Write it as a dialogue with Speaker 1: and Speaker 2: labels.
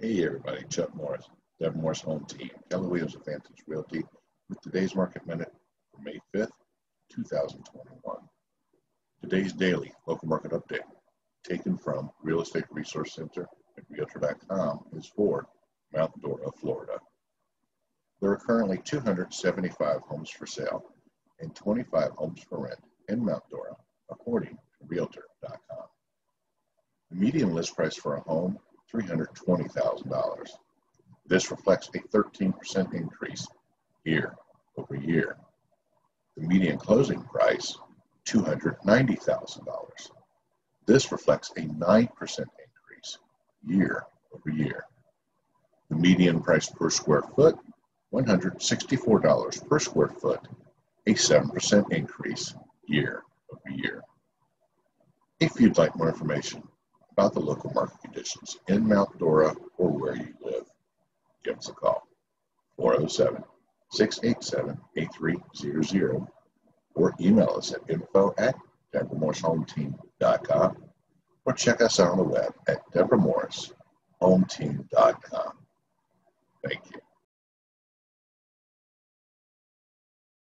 Speaker 1: Deborah Morris Dev Morris Home Team, Keller Williams Advantage Realty, with today's market minute for May 5th, 2021. Today's daily local market update, taken from Real Estate Resource Center at Realtor.com, is for Mount Dora, Florida. There are currently 275 homes for sale and 25 homes for rent in Mount Dora, according to Realtor.com. The median list price for a home, $320,000. This reflects a 13% increase year over year. The median closing price, $290,000. This reflects a 9% increase year over year. The median price per square foot, $164 per square foot, a 7% increase year over year. If you'd like more information about the local market conditions in Mount Dora or where you live, give us a call 407 687 8300 or email us at info at deborahmorrishometeam.com or check us out on the web at deborahmorrishometeam.com. Thank you.